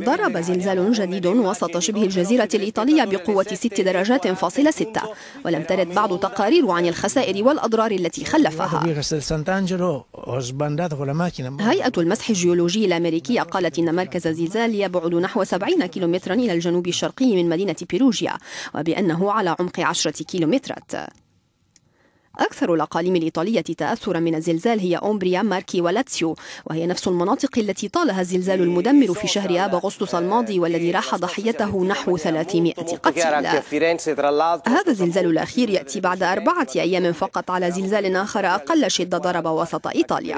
ضرب زلزال جديد وسط شبه الجزيرة الإيطالية بقوة ست درجات فاصلة ستة ولم ترد بعض تقارير عن الخسائر والأضرار التي خلفها. هيئة المسح الجيولوجي الأمريكية قالت إن مركز الزلزال يبعد نحو 70 كيلومترا إلى الجنوب الشرقي من مدينة بيروجيا وبأنه على عمق 10 كيلومترات. أكثر الأقاليم الإيطالية تأثرا من الزلزال هي أومبريا ماركي ولاتسيو. وهي نفس المناطق التي طالها الزلزال المدمر في شهر آب أغسطس الماضي والذي راح ضحيته نحو 300 قتيل. هذا الزلزال الأخير يأتي بعد أربعة أيام فقط على زلزال آخر أقل شدة ضرب وسط إيطاليا.